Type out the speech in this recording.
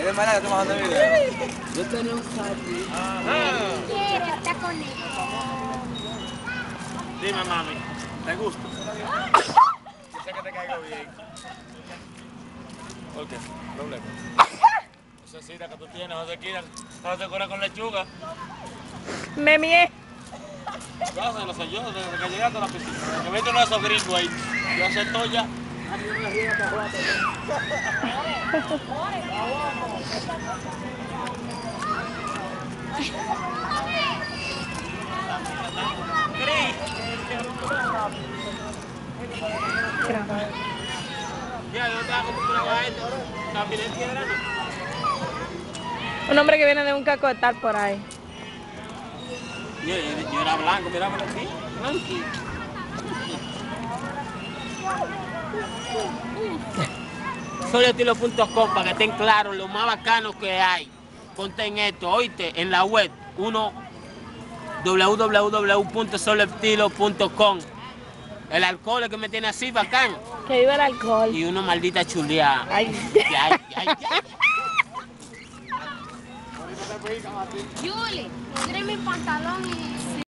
¿Es de manera que estamos bajando el video? Yo tenía un sati. Quiere estar con él. Dime, mami, ¿te gusta? Yo sé que te caigo bien. ¿Por qué? Problema. Esa cita que tú tienes, José Kira, no te cura con lechuga. Me mié. Yo sé, lo sé yo, desde que llegaste a la piscina. Que viste uno de esos gringos ahí. Yo acepto ya. Un hombre que viene de un cacotal por ahí. Yo, yo, yo era blanco, mira por aquí. Blanquito. Soyestilo.com para que estén claros lo más bacano que hay. Ponte en esto, oíste, en la web, uno www.solestilo.com. El alcohol es que me tiene así bacán. Que viva el alcohol. Y uno maldita chuleada. Ay. Ay, ay, pantalón y